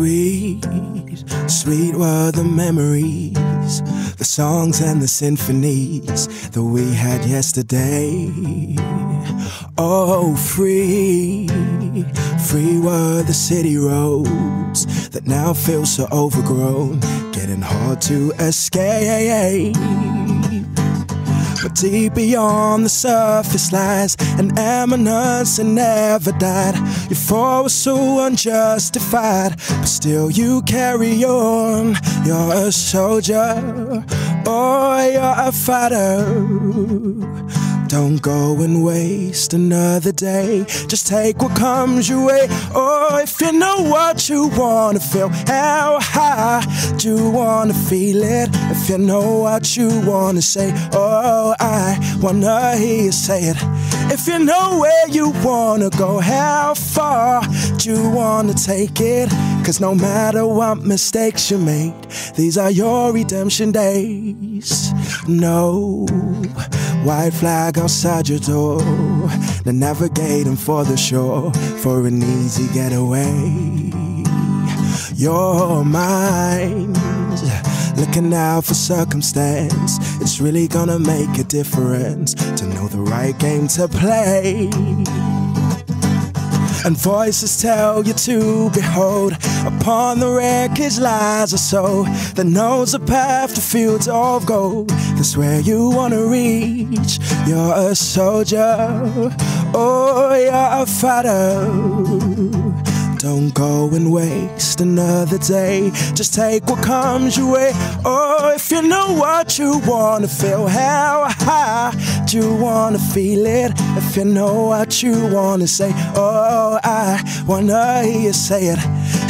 Sweet, sweet were the memories, the songs and the symphonies that we had yesterday. Oh, free, free were the city roads that now feel so overgrown, getting hard to escape. But deep beyond the surface lies an eminence that never died. Your fall was so unjustified, but still you carry on. You're a soldier, or you're a fighter. Don't go and waste another day. Just take what comes your way. Oh, if you know what you wanna feel, how high do you wanna feel it? If you know what you wanna say, oh, I wanna hear you say it. If you know where you wanna go, how far you wanna take it? Cause no matter what mistakes you made, these are your redemption days. No white flag outside your door. They're navigating for the shore for an easy getaway. Your mind looking out for circumstance. It's really gonna make a difference to know the right game to play. And voices tell you to behold Upon the wreckage lies a soul That knows the path to fields of gold. That's where you wanna reach. You're a soldier Oh, you're a fighter don't go and waste another day. Just take what comes your way. Oh, if you know what you wanna feel, how high do you wanna feel it? If you know what you wanna say, oh, I wanna hear you say it.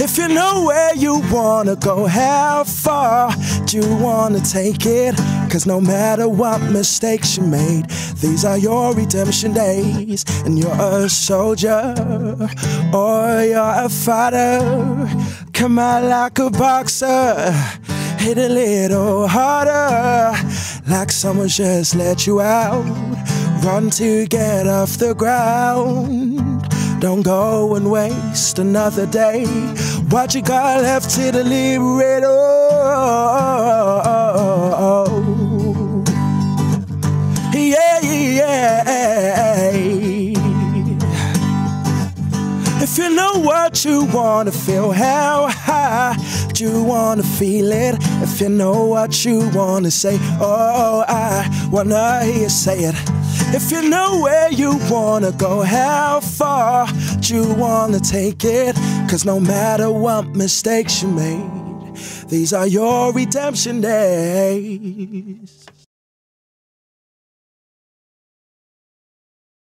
If you know where you wanna go, how far do you wanna take it? Cause no matter what mistakes you made, these are your redemption days. And you're a soldier or you're a fighter. Come out like a boxer, hit a little harder. Like someone just let you out. Run to get off the ground. Don't go and waste another day. What you got left to the liberator? You wanna feel, how high you wanna feel it? If you know what you wanna say, oh, I wanna hear you say it. If you know where you wanna go, how far do you wanna take it? Cause no matter what mistakes you made, these are your redemption days.